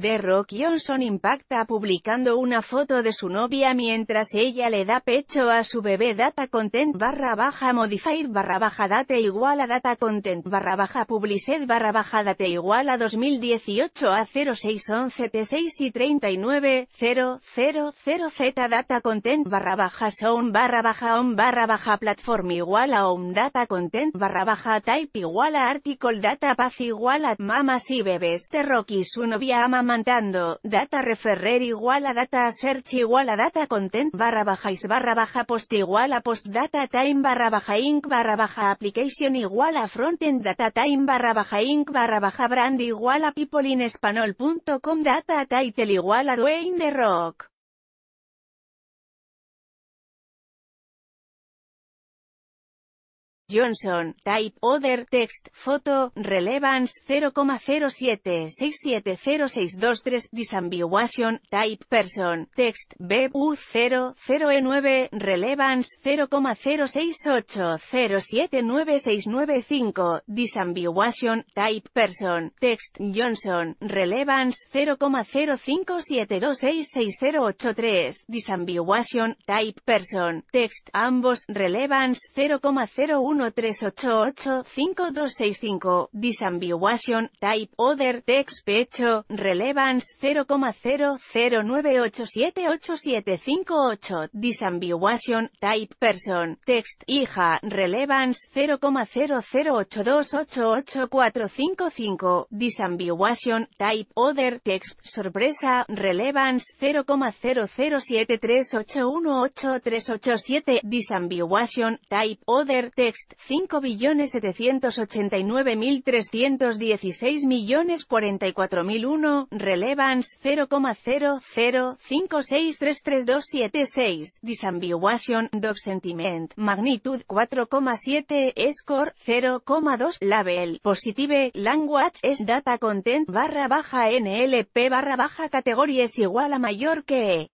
The Rock Johnson impacta publicando una foto de su novia mientras ella le da pecho a su bebé data content barra baja modified barra baja date igual a data content barra baja publiced barra baja date igual a 2018 a 0611 T6 y 39 000 Z data content barra baja sound barra baja on barra baja platform igual a home data content barra baja type igual a article data paz igual a mamas y bebés The Rock y su novia amamantando, data referrer igual a data search igual a data content barra baja is barra baja post igual a post data time barra baja inc barra baja application igual a frontend data time barra baja inc barra baja brand igual a peopleinespanol.com data title igual a Dwayne The Rock. Johnson, type, other, text, photo, relevance 0,07670623 disambiguation, type, person, text, BU 00E9, relevance 0,0680796995, disambiguation, type, person, text, Johnson, relevance 0,0572666083, disambiguation, type, person, text, ambos, relevance 0,01 138852265, disambiguation, type, other, text, pecho, relevance 0,0098787858, disambiguation, type, person, text, hija, relevance 0,0082884555, disambiguation, type, other, text, sorpresa, relevance 0,00738183787, disambiguation, type, other, text, 5.789.316.044.001, relevance 0,0056332276, disambiguation, dog sentiment, magnitude 4,7, score 0,2, label, positive, language es data content barra baja NLP barra baja categoría es igual a mayor que